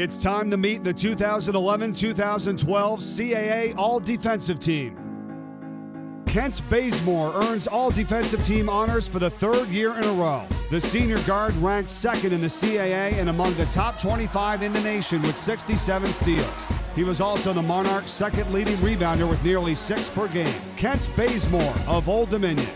It's time to meet the 2011 2012 CAA All Defensive Team. Kent Bazemore earns All Defensive Team honors for the third year in a row. The senior guard ranked second in the CAA and among the top 25 in the nation with 67 steals. He was also the Monarchs' second leading rebounder with nearly six per game. Kent Bazemore of Old Dominion.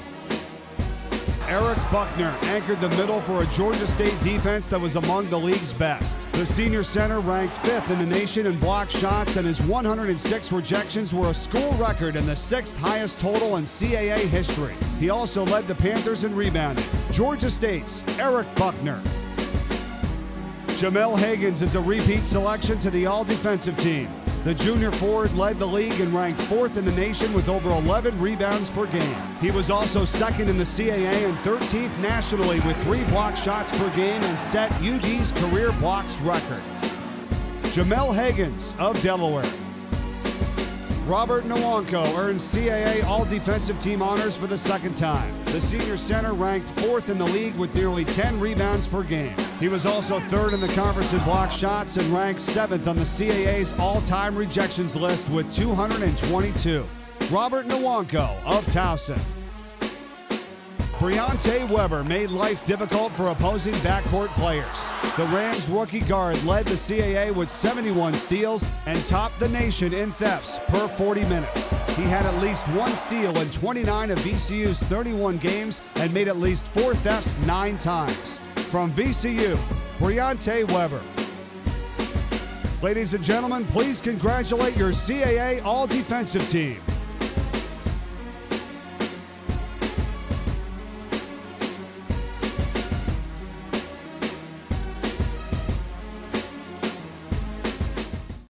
Eric Buckner anchored the middle for a Georgia State defense that was among the league's best. The senior center ranked fifth in the nation in block shots, and his 106 rejections were a school record and the sixth highest total in CAA history. He also led the Panthers in rebounding. Georgia State's Eric Buckner. Jamelle Hagins is a repeat selection to the all defensive team. The junior forward led the league and ranked fourth in the nation with over 11 rebounds per game. He was also second in the CAA and 13th nationally with three block shots per game and set UD's career blocks record. Jamelle Hagins of Delaware. Robert Nwankwo earned CAA All Defensive Team honors for the second time. The senior center ranked fourth in the league with nearly 10 rebounds per game. He was also third in the conference in block shots and ranked seventh on the CAA's all-time rejections list with 222. Robert Nwankwo of Towson. Briante Weber made life difficult for opposing backcourt players. The Rams rookie guard led the CAA with 71 steals and topped the nation in thefts per 40 minutes. He had at least one steal in 29 of VCU's 31 games and made at least four thefts nine times. From VCU, Briante Weber. Ladies and gentlemen, please congratulate your CAA All Defensive Team.